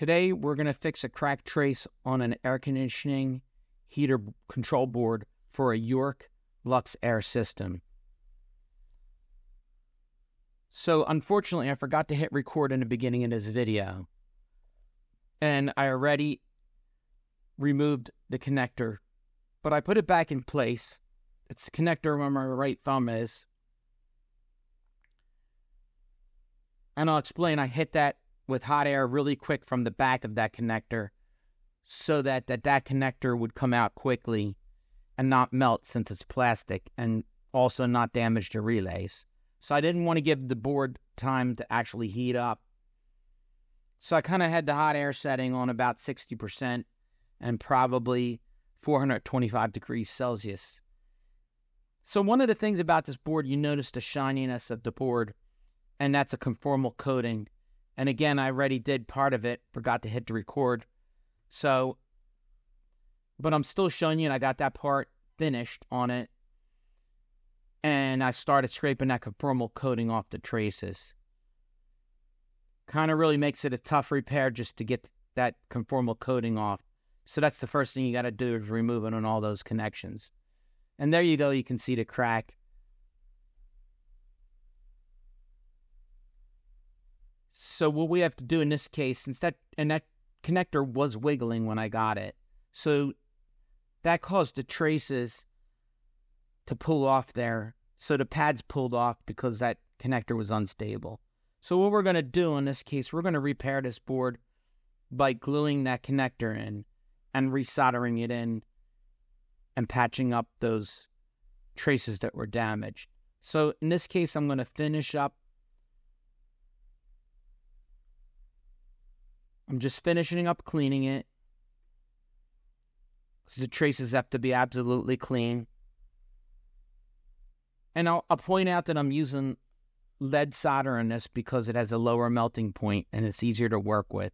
Today, we're going to fix a crack trace on an air conditioning heater control board for a York Luxaire system. So, unfortunately, I forgot to hit record in the beginning of this video. And I already removed the connector, but I put it back in place. It's the connector where my right thumb is. And I'll explain I hit that with hot air really quick from the back of that connector so that that, that connector would come out quickly and not melt since it's plastic and also not damage the relays. So I didn't want to give the board time to actually heat up. So I kind of had the hot air setting on about 60% and probably 425 degrees Celsius. So one of the things about this board, you notice the shininess of the board, and that's a conformal coating. And again, I already did part of it, forgot to hit the record. So, but I'm still showing you, and I got that part finished on it. And I started scraping that conformal coating off the traces. Kind of really makes it a tough repair just to get that conformal coating off. So that's the first thing you got to do is remove it on all those connections. And there you go, you can see the crack. So what we have to do in this case, since that and that connector was wiggling when I got it, so that caused the traces to pull off there. So the pads pulled off because that connector was unstable. So what we're going to do in this case, we're going to repair this board by gluing that connector in and resoldering it in and patching up those traces that were damaged. So in this case, I'm going to finish up. I'm just finishing up cleaning it. Because the traces have to be absolutely clean. And I'll, I'll point out that I'm using lead solder in this because it has a lower melting point and it's easier to work with.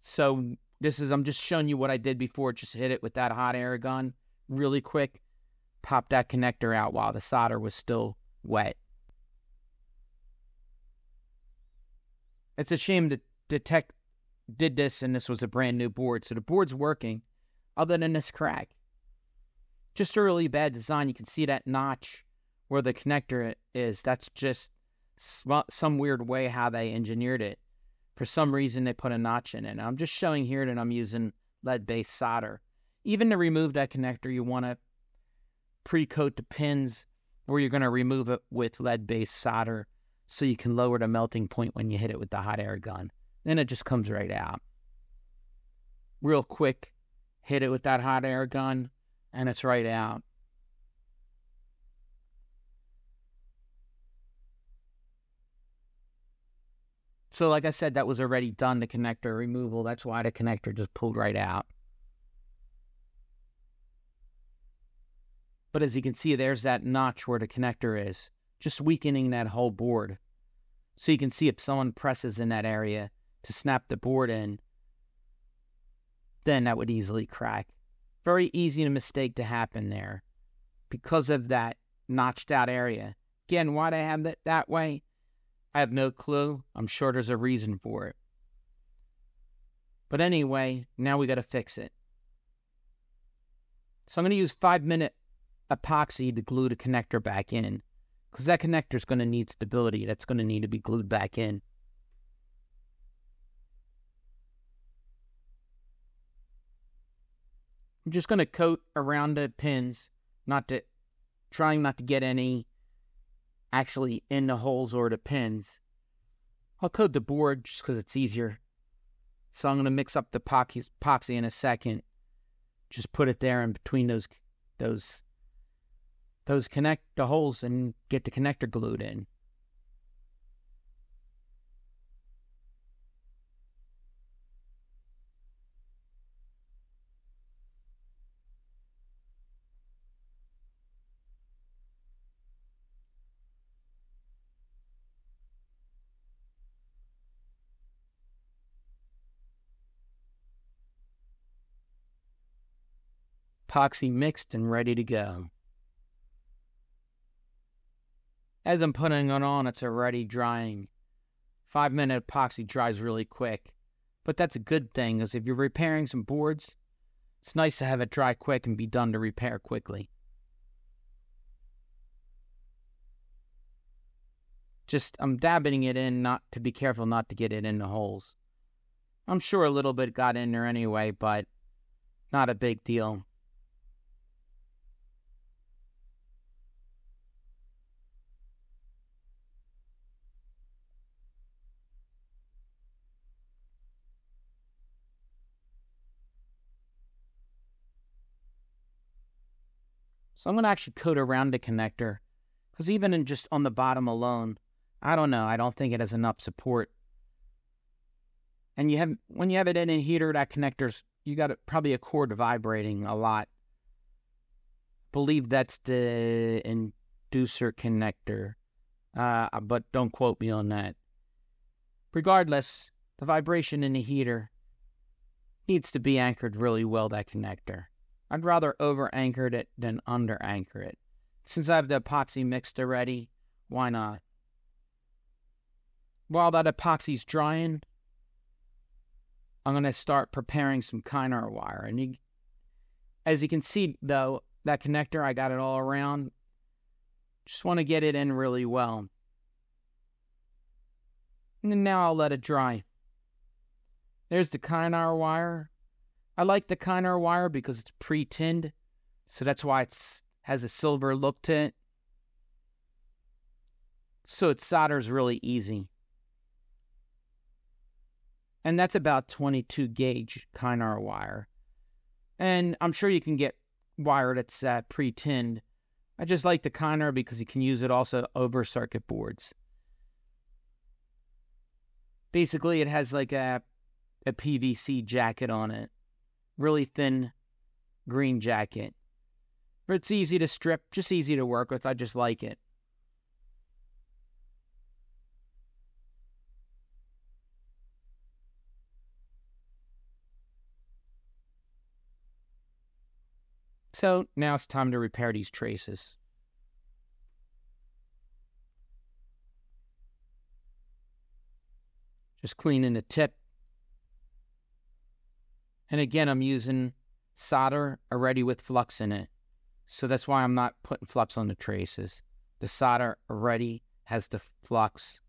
So this is I'm just showing you what I did before. Just hit it with that hot air gun really quick. Pop that connector out while the solder was still wet. It's a shame that the tech did this and this was a brand new board. So the board's working other than this crack. Just a really bad design. You can see that notch where the connector is. That's just some weird way how they engineered it. For some reason, they put a notch in it. I'm just showing here that I'm using lead-based solder. Even to remove that connector, you want to pre-coat the pins where you're going to remove it with lead-based solder so you can lower the melting point when you hit it with the hot air gun. Then it just comes right out. Real quick, hit it with that hot air gun, and it's right out. So, like I said, that was already done, the connector removal. That's why the connector just pulled right out. But as you can see, there's that notch where the connector is, just weakening that whole board. So you can see if someone presses in that area to snap the board in, then that would easily crack. Very easy to mistake to happen there because of that notched out area. Again, why they have that that way? I have no clue. I'm sure there's a reason for it. But anyway, now we got to fix it. So I'm going to use five minute epoxy to glue the connector back in because that connector is going to need stability. That's going to need to be glued back in. I'm just going to coat around the pins, not to trying not to get any actually in the holes or the pins. I'll coat the board just because it's easier. So I'm going to mix up the epoxy in a second. Just put it there in between those those those connect the holes and get the connector glued in. epoxy mixed and ready to go. As I'm putting it on, it's already drying Five minute epoxy dries really quick. But that's a good thing, because if you're repairing some boards, it's nice to have it dry quick and be done to repair quickly. Just, I'm dabbing it in, not to be careful not to get it in the holes. I'm sure a little bit got in there anyway, but not a big deal. So I'm going to actually code around the connector because even in just on the bottom alone, I don't know. I don't think it has enough support. And you have when you have it in a heater, that connector's you got probably a cord vibrating a lot. Believe that's the inducer connector, uh, but don't quote me on that. Regardless, the vibration in the heater needs to be anchored really well. That connector. I'd rather over anchor it than under anchor it. Since I have the epoxy mixed already, why not? While that epoxy's drying, I'm going to start preparing some Kynar wire. And you, as you can see, though, that connector, I got it all around. Just want to get it in really well. And now I'll let it dry. There's the Kynar wire. I like the Kynar wire because it's pre-tinned, so that's why it has a silver look to it. So it solders really easy. And that's about 22 gauge Kynar wire. And I'm sure you can get wire that's uh, pre-tinned. I just like the Kynar because you can use it also over circuit boards. Basically, it has like a, a PVC jacket on it really thin green jacket. But it's easy to strip, just easy to work with. I just like it. So now it's time to repair these traces. Just cleaning the tip and again, I'm using solder already with flux in it. So that's why I'm not putting flux on the traces. The solder already has the flux.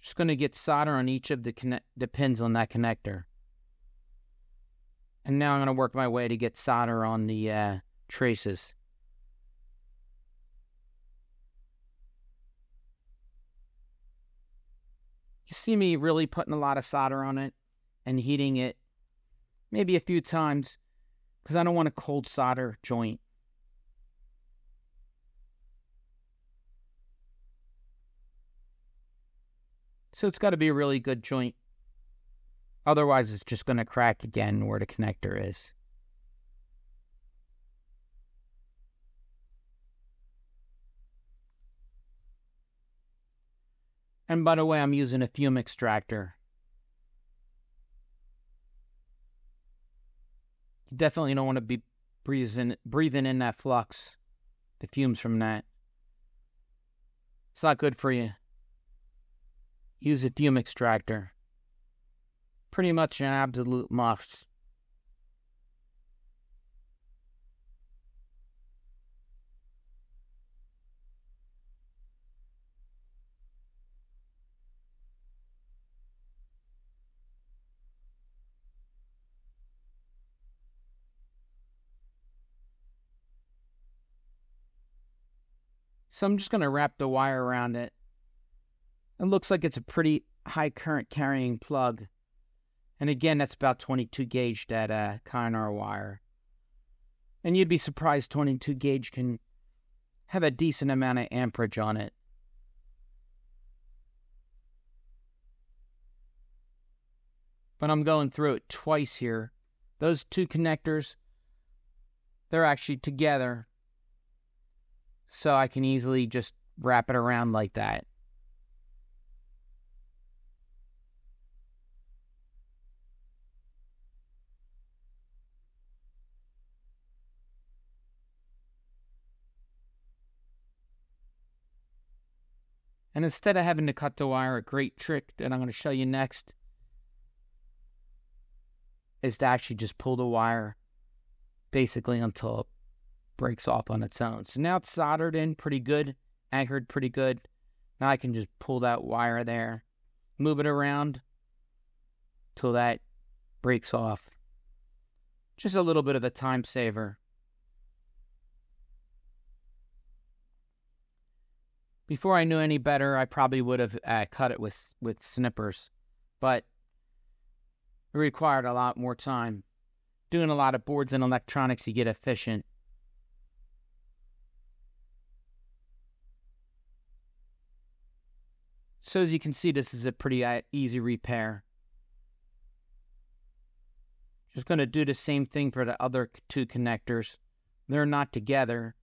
Just going to get solder on each of the, the pins on that connector. And now I'm going to work my way to get solder on the uh, traces. You see me really putting a lot of solder on it and heating it maybe a few times because I don't want a cold solder joint. So it's got to be a really good joint. Otherwise, it's just going to crack again where the connector is. And by the way, I'm using a fume extractor. You definitely don't want to be breathing, breathing in that flux, the fumes from that. It's not good for you. Use a fume extractor pretty much an absolute must. So I'm just going to wrap the wire around it. It looks like it's a pretty high current carrying plug. And again, that's about 22 gauge, that uh, Kynar wire. And you'd be surprised 22 gauge can have a decent amount of amperage on it. But I'm going through it twice here. Those two connectors, they're actually together. So I can easily just wrap it around like that. And instead of having to cut the wire, a great trick that I'm going to show you next is to actually just pull the wire basically until it breaks off on its own. So now it's soldered in pretty good, anchored pretty good. Now I can just pull that wire there, move it around till that breaks off. Just a little bit of a time saver. Before I knew any better, I probably would have uh, cut it with with snippers, but it required a lot more time. Doing a lot of boards and electronics, you get efficient. So as you can see, this is a pretty uh, easy repair. Just going to do the same thing for the other two connectors. They're not together,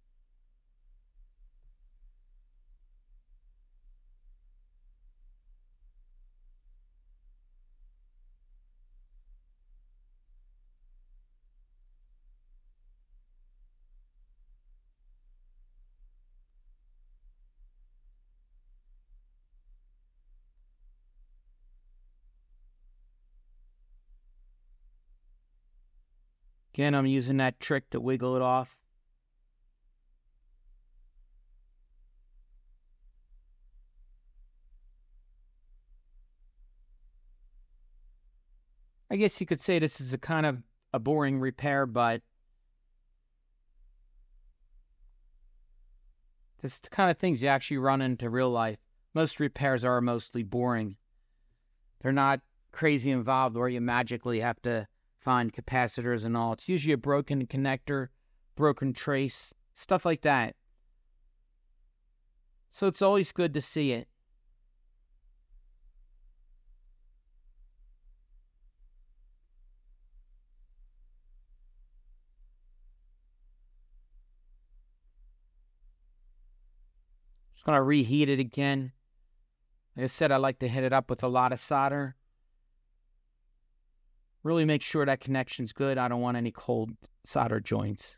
Again, I'm using that trick to wiggle it off. I guess you could say this is a kind of a boring repair, but this is the kind of things you actually run into real life. Most repairs are mostly boring. They're not crazy involved where you magically have to find capacitors and all. It's usually a broken connector, broken trace, stuff like that. So it's always good to see it. Just to reheat it again. Like I said, I like to hit it up with a lot of solder. Really make sure that connection's good. I don't want any cold solder joints.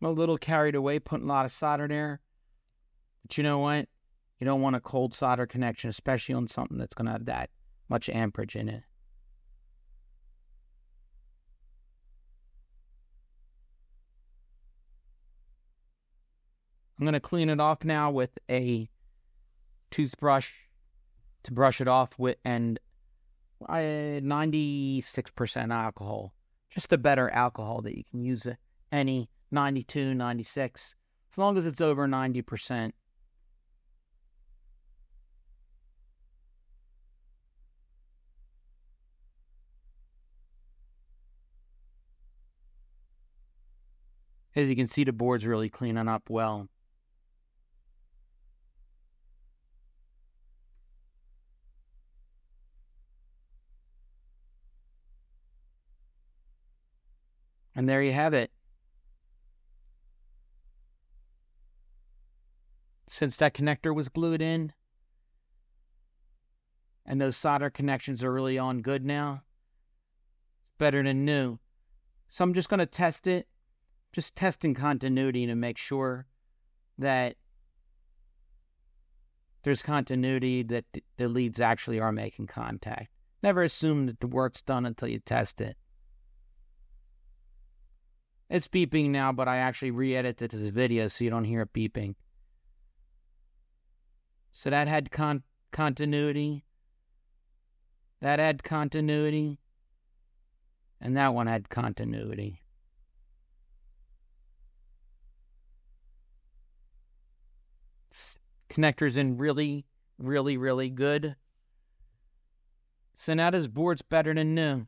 I'm a little carried away putting a lot of solder there. But you know what? You don't want a cold solder connection, especially on something that's going to have that much amperage in it. I'm going to clean it off now with a toothbrush to brush it off with and I 96% alcohol. Just the better alcohol that you can use any 92, 96, as long as it's over 90%. As you can see, the board's really cleaning up well. And there you have it. Since that connector was glued in and those solder connections are really on good now. It's better than new. So I'm just going to test it, just testing continuity to make sure that there's continuity that the leads actually are making contact. Never assume that the work's done until you test it. It's beeping now, but I actually re-edited this video so you don't hear it beeping. So that had con- continuity. That had continuity. And that one had continuity. Connectors in really, really, really good. So now this board's better than new.